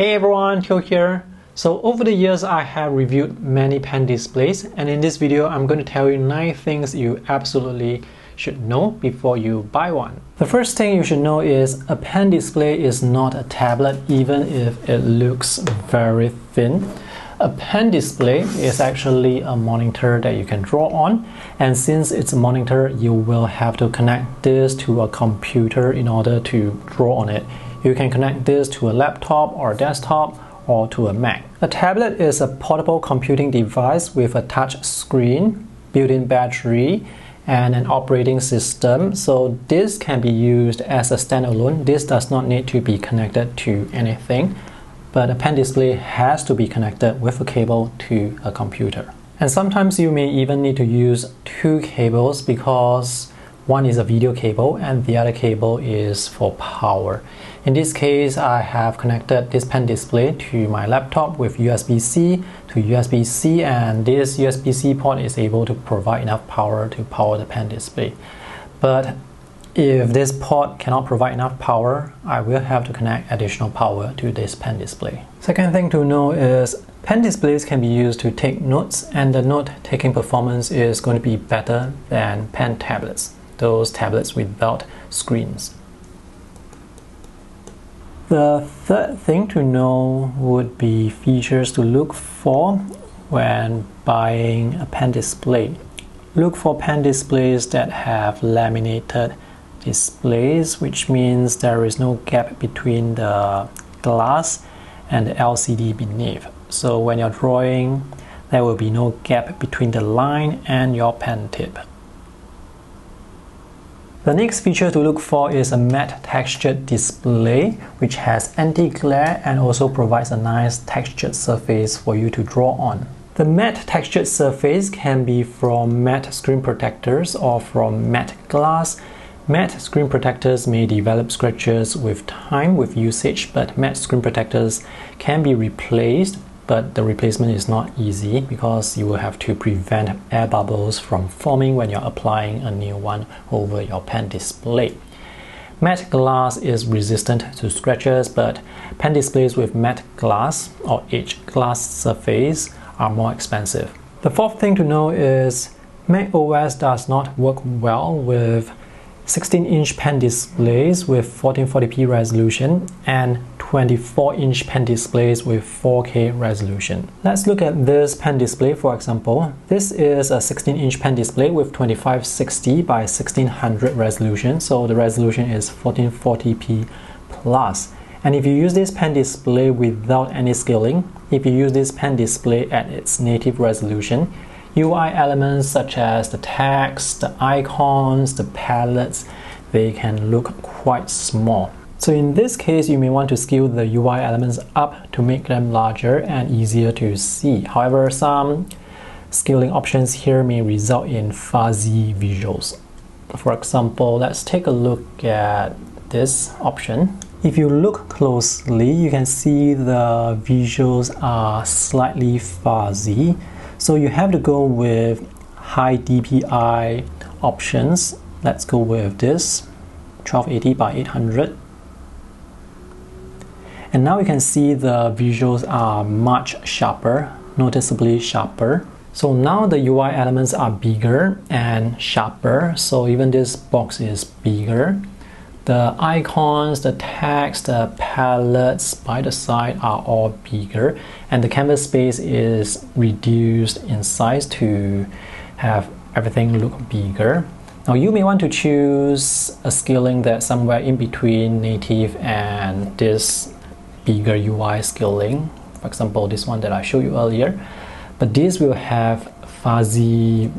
Hey everyone, Teoh here. So over the years I have reviewed many pen displays and in this video I'm going to tell you 9 things you absolutely should know before you buy one. The first thing you should know is a pen display is not a tablet even if it looks very thin. A pen display is actually a monitor that you can draw on and since it's a monitor you will have to connect this to a computer in order to draw on it. You can connect this to a laptop or a desktop or to a Mac. A tablet is a portable computing device with a touch screen, built-in battery, and an operating system. So this can be used as a standalone. This does not need to be connected to anything, but a pen display has to be connected with a cable to a computer. And sometimes you may even need to use two cables because one is a video cable and the other cable is for power. In this case, I have connected this pen display to my laptop with USB-C to USB-C and this USB-C port is able to provide enough power to power the pen display. But if this port cannot provide enough power, I will have to connect additional power to this pen display. Second thing to know is pen displays can be used to take notes and the note taking performance is going to be better than pen tablets, those tablets without screens. The third thing to know would be features to look for when buying a pen display. Look for pen displays that have laminated displays, which means there is no gap between the glass and the LCD beneath. So when you're drawing, there will be no gap between the line and your pen tip. The next feature to look for is a matte textured display which has anti-glare and also provides a nice textured surface for you to draw on. The matte textured surface can be from matte screen protectors or from matte glass. Matte screen protectors may develop scratches with time with usage but matte screen protectors can be replaced but the replacement is not easy because you will have to prevent air bubbles from forming when you're applying a new one over your pen display. Matte glass is resistant to scratches, but pen displays with matte glass or edge glass surface are more expensive. The fourth thing to know is Mac OS does not work well with 16-inch pen displays with 1440p resolution and 24-inch pen displays with 4K resolution. Let's look at this pen display for example. This is a 16-inch pen display with 2560 by 1600 resolution, so the resolution is 1440p plus. And if you use this pen display without any scaling, if you use this pen display at its native resolution, UI elements such as the text, the icons, the palettes, they can look quite small. So in this case, you may want to scale the UI elements up to make them larger and easier to see. However, some scaling options here may result in fuzzy visuals. For example, let's take a look at this option. If you look closely, you can see the visuals are slightly fuzzy. So you have to go with high DPI options. Let's go with this 1280 by 800. And now you can see the visuals are much sharper, noticeably sharper. So now the UI elements are bigger and sharper. So even this box is bigger. The icons, the text, the palettes by the side are all bigger and the canvas space is reduced in size to have everything look bigger. Now you may want to choose a scaling that's somewhere in between native and this bigger UI scaling. For example, this one that I showed you earlier. But this will have fuzzy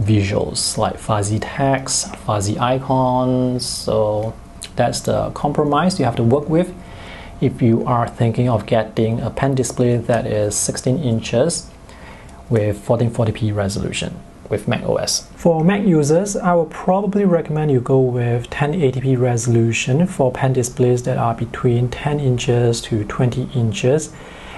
visuals like fuzzy text, fuzzy icons. So that's the compromise you have to work with if you are thinking of getting a pen display that is 16 inches with 1440p resolution with Mac OS. For Mac users, I will probably recommend you go with 1080p resolution for pen displays that are between 10 inches to 20 inches.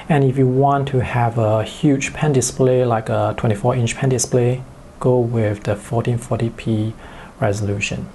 And if you want to have a huge pen display like a 24 inch pen display, go with the 1440p resolution.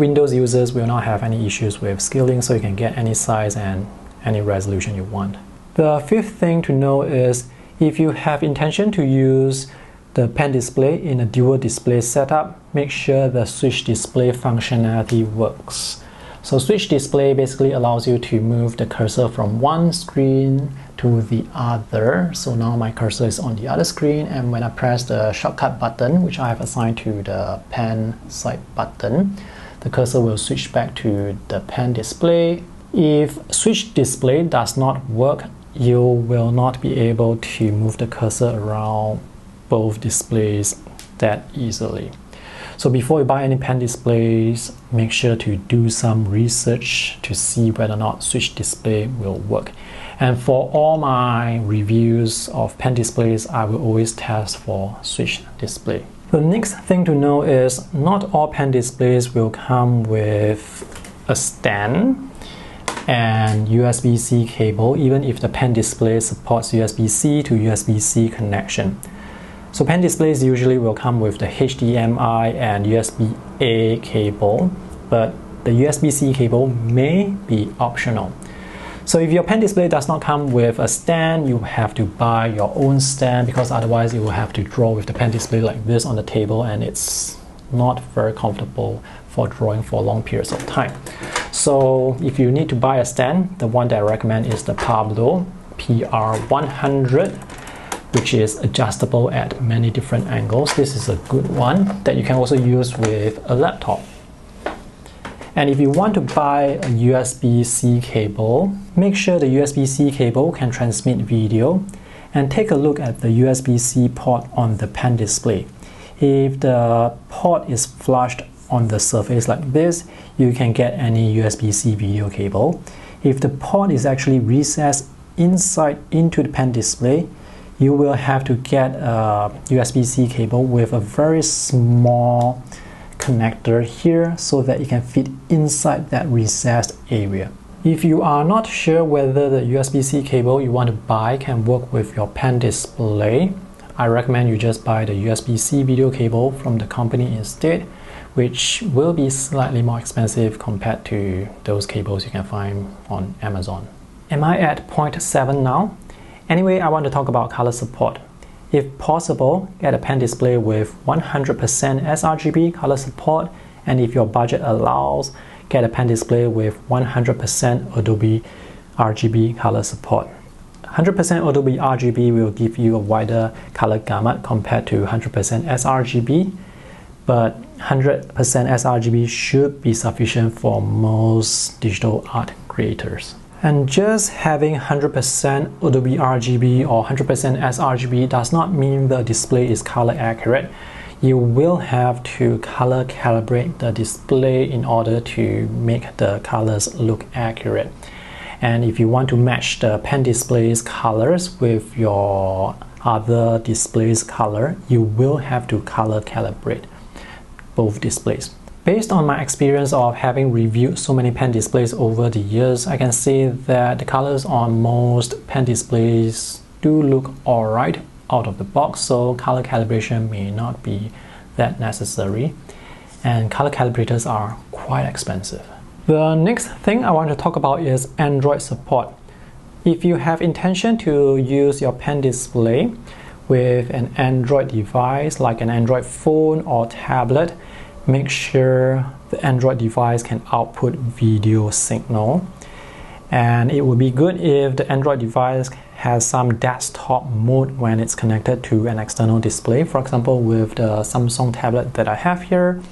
Windows users will not have any issues with scaling so you can get any size and any resolution you want. The fifth thing to know is if you have intention to use the pen display in a dual display setup, make sure the switch display functionality works. So switch display basically allows you to move the cursor from one screen to the other. So now my cursor is on the other screen and when I press the shortcut button, which I have assigned to the pen side button, the cursor will switch back to the pen display. If switch display does not work, you will not be able to move the cursor around both displays that easily. So before you buy any pen displays, make sure to do some research to see whether or not switch display will work. And for all my reviews of pen displays, I will always test for switch display. The next thing to know is not all pen displays will come with a stand and USB-C cable even if the pen display supports USB-C to USB-C connection. So pen displays usually will come with the HDMI and USB-A cable, but the USB-C cable may be optional. So if your pen display does not come with a stand, you have to buy your own stand because otherwise you will have to draw with the pen display like this on the table and it's not very comfortable for drawing for long periods of time. So if you need to buy a stand, the one that I recommend is the Parblo PR100 which is adjustable at many different angles. This is a good one that you can also use with a laptop. And if you want to buy a USB-C cable, make sure the USB-C cable can transmit video and take a look at the USB-C port on the pen display. If the port is flushed on the surface like this, you can get any USB-C video cable. If the port is actually recessed inside into the pen display, you will have to get a USB-C cable with a very small connector here so that it can fit inside that recessed area. If you are not sure whether the USB-C cable you want to buy can work with your pen display, I recommend you just buy the USB-C video cable from the company instead, which will be slightly more expensive compared to those cables you can find on Amazon. Am I at point 0.7 now? Anyway, I want to talk about color support. If possible, get a pen display with 100% sRGB color support, and if your budget allows, get a pen display with 100% Adobe RGB color support. 100% Adobe RGB will give you a wider color gamut compared to 100% sRGB, but 100% sRGB should be sufficient for most digital art creators. And just having 100% Adobe RGB or 100% sRGB does not mean the display is color accurate. You will have to color calibrate the display in order to make the colors look accurate. And if you want to match the pen display's colors with your other display's color, you will have to color calibrate both displays. Based on my experience of having reviewed so many pen displays over the years, I can say that the colors on most pen displays do look alright out of the box, so color calibration may not be that necessary. And color calibrators are quite expensive. The next thing I want to talk about is Android support. If you have intention to use your pen display with an Android device like an Android phone or tablet, make sure the Android device can output video signal. And it would be good if the Android device has some desktop mode when it's connected to an external display. For example, with the Samsung tablet that I have here,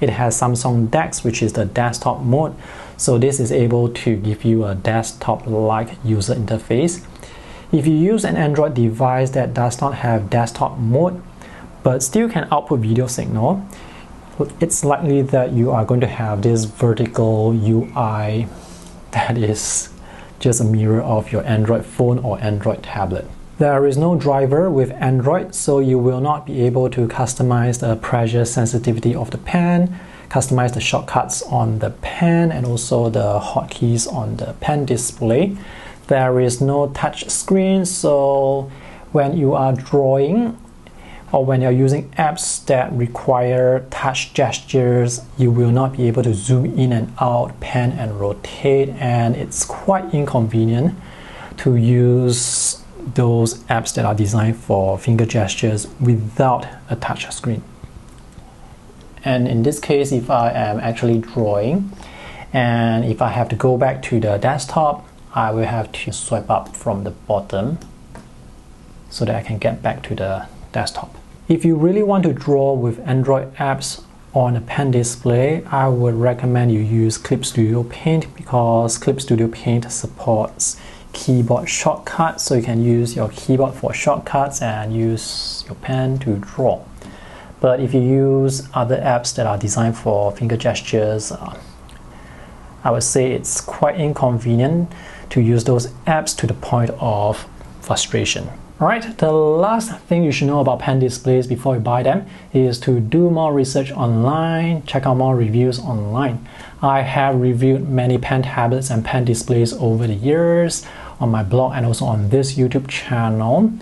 it has Samsung DeX, which is the desktop mode. So this is able to give you a desktop-like user interface. If you use an Android device that does not have desktop mode, but still can output video signal, it's likely that you are going to have this vertical UI that is just a mirror of your Android phone or Android tablet. There is no driver with Android, so you will not be able to customize the pressure sensitivity of the pen, customize the shortcuts on the pen, and also the hotkeys on the pen display. There is no touch screen, so when you are drawing, or when you're using apps that require touch gestures, you will not be able to zoom in and out, pan and rotate, and it's quite inconvenient to use those apps that are designed for finger gestures without a touch screen. And in this case, if I am actually drawing, and if I have to go back to the desktop, I will have to swipe up from the bottom so that I can get back to the desktop. If you really want to draw with Android apps on a pen display, I would recommend you use Clip Studio Paint because Clip Studio Paint supports keyboard shortcuts so you can use your keyboard for shortcuts and use your pen to draw. But if you use other apps that are designed for finger gestures, uh, I would say it's quite inconvenient to use those apps to the point of frustration. Alright, the last thing you should know about pen displays before you buy them is to do more research online, check out more reviews online. I have reviewed many pen tablets and pen displays over the years on my blog and also on this YouTube channel.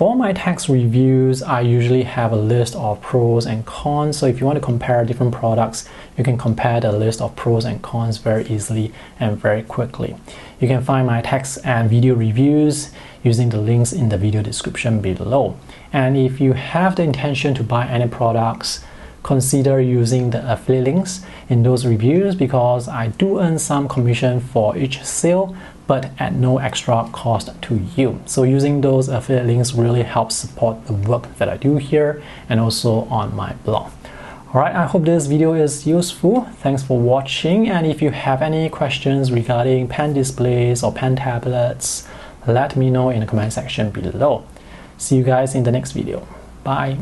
For my text reviews, I usually have a list of pros and cons. So if you want to compare different products, you can compare the list of pros and cons very easily and very quickly. You can find my text and video reviews using the links in the video description below. And if you have the intention to buy any products, consider using the affiliate links in those reviews because I do earn some commission for each sale but at no extra cost to you. So using those affiliate links really helps support the work that I do here and also on my blog. Alright, I hope this video is useful. Thanks for watching and if you have any questions regarding pen displays or pen tablets, let me know in the comment section below. See you guys in the next video. Bye.